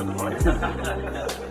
ハハハハ。